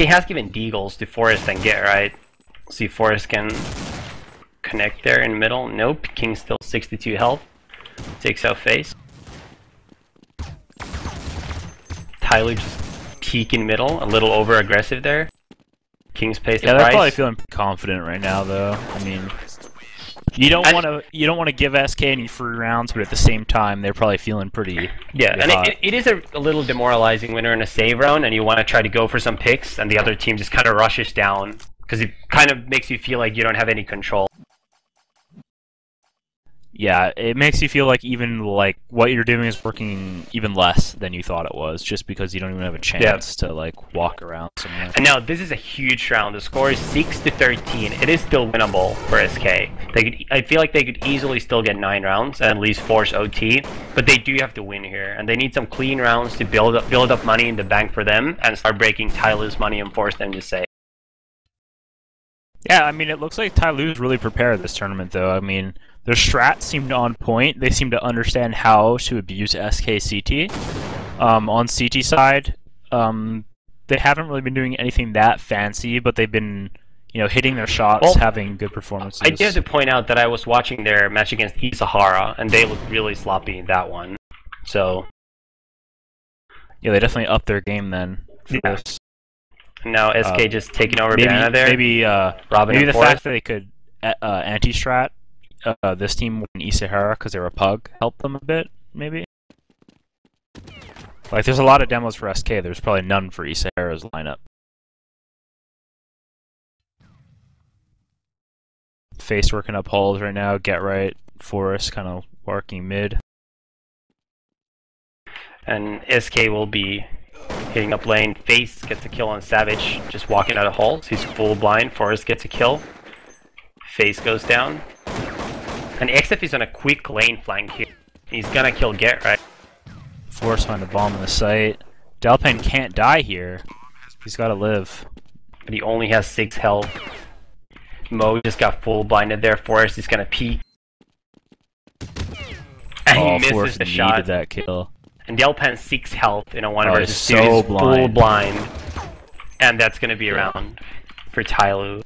SK has given Deagles to f0rest and get, right? See if f0rest can connect there in the middle. Nope, King still 62 health. Takes out face. Tyloo just peek in middle, a little over aggressive there. King's the Yeah, they're price. probably feeling confident right now, though. I mean, you don't want to you don't want to give SK any free rounds, but at the same time, they're probably feeling pretty. Yeah, and it, it is a, a little demoralizing when you're in a save round and you want to try to go for some picks and the other team just kind of rushes down because it kind of makes you feel like you don't have any control. Yeah, it makes you feel like even like what you're doing is working even less than you thought it was, just because you don't even have a chance to like walk around somewhere. And now this is a huge round. The score is six to thirteen. It is still winnable for SK. They could, I feel like they could easily still get nine rounds and at least force OT, but they do have to win here, and they need some clean rounds to build up build up money in the bank for them and start breaking Tyloo's money and force them to save. Yeah, I mean, it looks like Tyloo's really prepared this tournament, though. I mean, their strats seemed on point. They seem to understand how to abuse SKCT. Um, on CT side, um, they haven't really been doing anything that fancy, but they've been, you know, hitting their shots, Well, having good performances. I do have to point out that I was watching their match against Isahara, and they looked really sloppy in that one. So Yeah, they definitely upped their game then for Yeah. this. now SK Uh, just taking over Maybe, Banana there. maybe, uh, Robban maybe the fact that they could uh, uh, anti-strat uh, this team when Isahara because they were a pug helped them a bit, maybe. Like, there's a lot of demos for SK. There's probably none for Isahara's lineup. Face working up holes right now. Get right. f0rest kind of working mid. and SK will be hitting up lane. Face gets a kill on Savage, just walking out of holes. He's full blind. f0rest gets a kill. Face goes down. And XF is on a quick lane flank here. He's gonna kill Get, right? f0rest find a bomb in the site. Delpan can't die here. He's got to live. But he only has 6 health. Mo just got full blinded there. f0rest is gonna peek. And oh, he misses f0rest the needed shot. that kill. And Delpan's 6 health in a 1 oh, versus 2 so is full blind. blind. And that's gonna be around for Tyloo.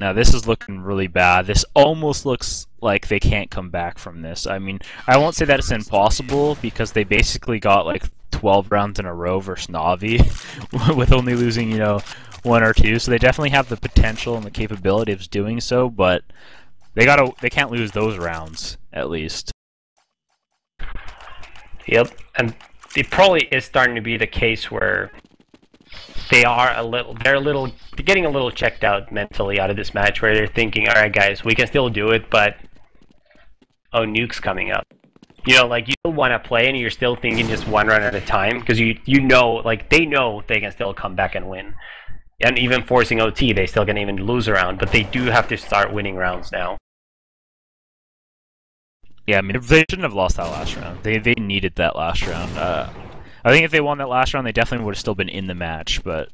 Now this is looking really bad. This almost looks like they can't come back from this. I mean, I won't say that it's impossible because they basically got like 12 rounds in a row versus Navi with only losing, you know, one or two. So they definitely have the potential and the capability of doing so, but they got to they can't lose those rounds at least. Yep, and it probably is starting to be the case where they are a little, they're a little, they're getting a little checked out mentally out of this match, where they're thinking, all right, guys, we can still do it, but oh, nuke's coming up. You know, like you want to play, and you're still thinking just one run at a time because you you know, like they know they can still come back and win, and even forcing OT, they still can even lose a round, but they do have to start winning rounds now. Yeah, I mean they shouldn't have lost that last round. They they needed that last round. Uh, I think if they won that last round, they definitely would have still been in the match. But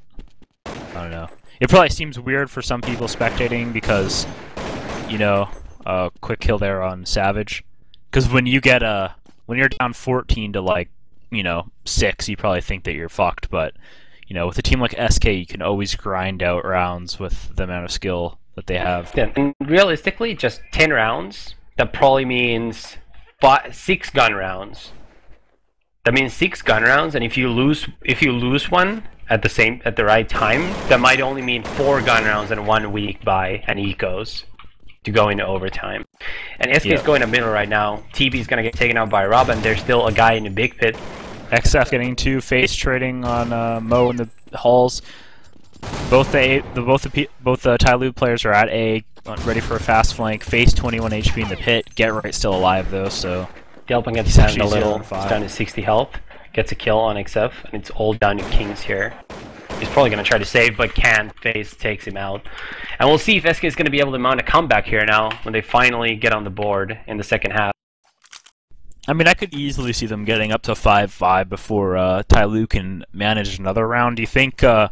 I don't know. It probably seems weird for some people spectating because, you know, a quick kill there on Savage. Because when you get a when you're down 14 to like you know six, you probably think that you're fucked. But you know, with a team like SK, you can always grind out rounds with the amount of skill that they have. Yeah, and realistically, just 10 rounds, that probably means five, six gun rounds. That means six gun rounds, and if you lose if you lose one at the same at the right time, that might only mean four gun rounds and one week by and ecos to go into overtime. And SK is going to middle right now. TB is going to get taken out by Rob, and there's still a guy in the big pit. XF getting two face trading on uh, Mo in the halls. Both the, A- the both the both the Tyloo players are at A, ready for a fast flank. Face 21 HP in the pit. Get right still alive though, so Delpan gets down a little. down to 60 health. Gets a kill on XF, and it's all down to Kings here. He's probably going to try to save, but can't. Face takes him out. And we'll see if SK is going to be able to mount a comeback here now when they finally get on the board in the second half. I mean I could easily see them getting up to 5-5 before uh, Tyloo can manage another round. Do you think? Uh,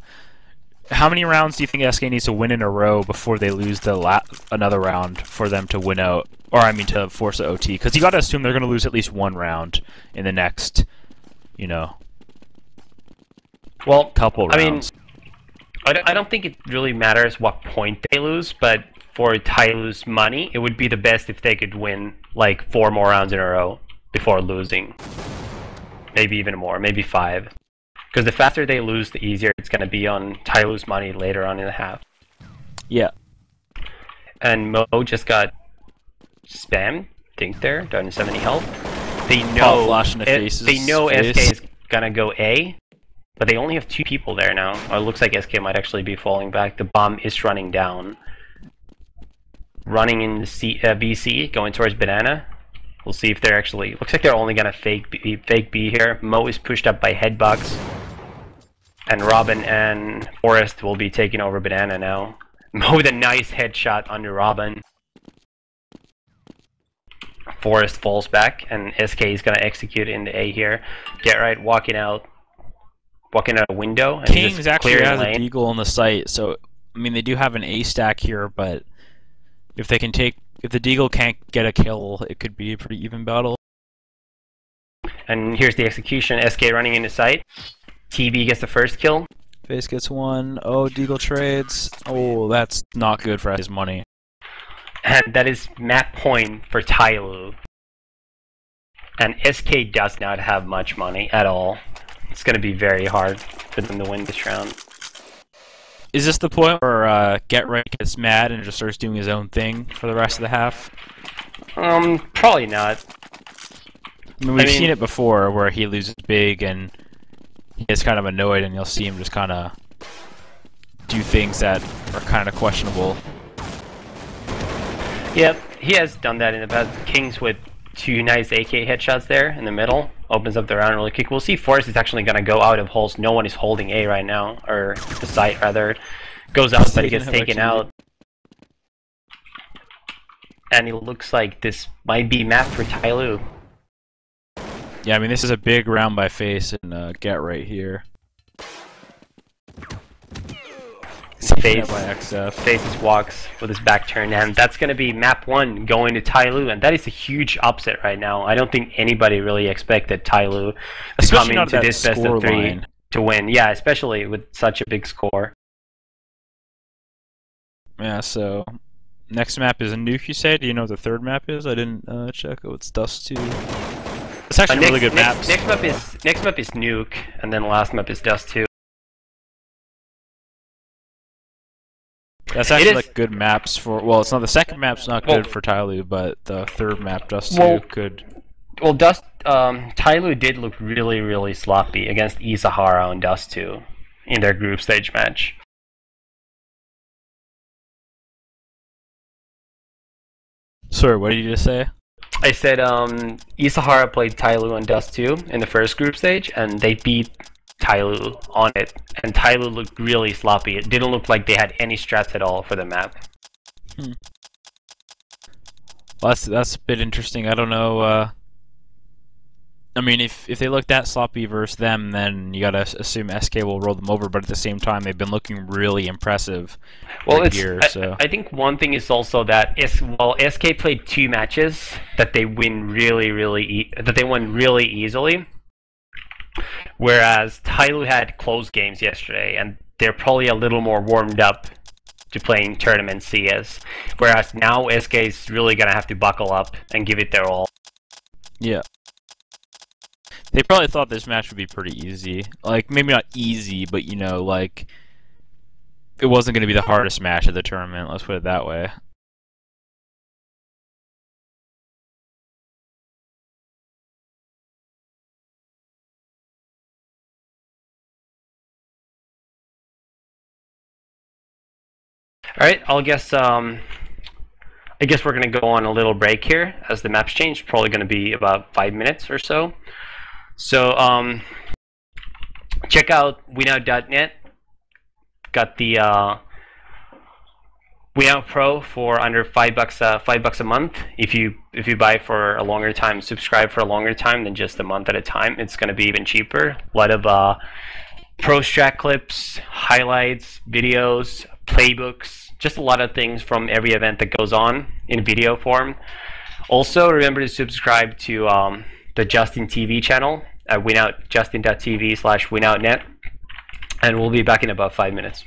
how many rounds do you think SK needs to win in a row before they lose the la- another round for them to win out, or I mean to force the OT? Because you got to assume they're going to lose at least one round in the next, you know, Well, couple I mean. I don't, I don't think it really matters what point they lose, but for Tyloo's money, it would be the best if they could win like four more rounds in a row before losing. Maybe even more, maybe five. Because the faster they lose, the easier it's going to be on Tyloo's money later on in the half. Yeah. And Mo just got spammed, think there, down to 70 health. They know flash in the faces, they know face. SK is gonna go A, but they only have two people there now. Or it looks like SK might actually be falling back. The bomb is running down. Running in C, uh, VC, going towards banana. We'll see if they're actually. Looks like they're only gonna fake B, fake B here. Mo is pushed up by Headbox, and Robban and f0rest will be taking over banana now. Mo with a nice headshot under Robin. Forrest falls back, and SK is gonna execute into A here. Get right, walking out, walking out a window, and Kings actually has a deagle on the site, so I mean they do have an A stack here, but if they can take if the deagle can't get a kill, it could be a pretty even battle. And here's the execution. SK running into sight. TB gets the first kill. Face gets one. Oh, deagle trades. Oh, that's not good for his money. And that is map point for Tyloo. And SK does not have much money at all. It's going to be very hard for them to win this round. Is this the point where uh, Get Right gets mad and just starts doing his own thing for the rest of the half? Um, probably not. I mean, we've mean- seen it before where he loses big and he gets kind of annoyed, and you'll see him just kind of do things that are kind of questionable. Yep, he has done that in the past. Kings with two nice AK headshots there in the middle. Opens up the round really quick. We'll see f0rest is actually going to go out of holes. No one is holding A right now, or the site rather. Goes out, but he gets Taken taken out. out. And it looks like this might be map for Tyloo. Yeah, I mean, this is a big round by face and uh, Get Right here. XF. Faces walks with his back turned, and that's going to be map one going to Tyloo, and that is a huge upset right now. I don't think anybody really expected to Especially come not into this best of three. line. to win. Yeah, especially with such a big score. Yeah, so next map is a nuke. You say? Do you know what the third map is? I didn't uh, check. Oh, it's Dust Two. It's actually next, really good next, map. Next map is next map is Nuke, and then last map is Dust Two. That's actually like good maps for. Well, it's not the second map's not Well- good for Tyloo, but the third map, Dust Well- Two, could. Well, Dust um, Tyloo did look really really sloppy against Isahara on Dust Two in their group stage match. Sorry, what did you just say? I said um, Isahara played Tyloo on Dust 2 in the first group stage, and they beat Tyloo on it. And Tyloo looked really sloppy. It didn't look like they had any strats at all for the map. Well, that's that's a bit interesting. I don't know. Uh, I mean, if if they look that sloppy versus them, then you gotta assume SK will roll them over. But at the same time, they've been looking really impressive. Well, it's, here, I, so. I think one thing is also that is well, SK played two matches that they win really, really e- that they won really easily, whereas Tyloo had close games yesterday, and they're probably a little more warmed up to playing tournament CS. Whereas now SK is really gonna have to buckle up and give it their all. Yeah. They probably thought this match would be pretty easy. Like maybe not easy, but you know, like it wasn't going to be the hardest match of the tournament. Let's put it that way. All right, I'll guess. Um, I guess we're gonna go on a little break here as the maps change. Probably gonna be about five minutes or so. So um, check out winout.net. Got the uh, Winout Pro for under five bucks. Uh, five bucks a month. If you if you buy for a longer time, subscribe for a longer time than just a month at a time, it's gonna be even cheaper. A lot of uh, pro strat clips, highlights, videos, playbooks, just a lot of things from every event that goes on in video form. Also, remember to subscribe to um, the Justin TV channel at winout justin.tv slash winoutnet. And we'll be back in about five minutes.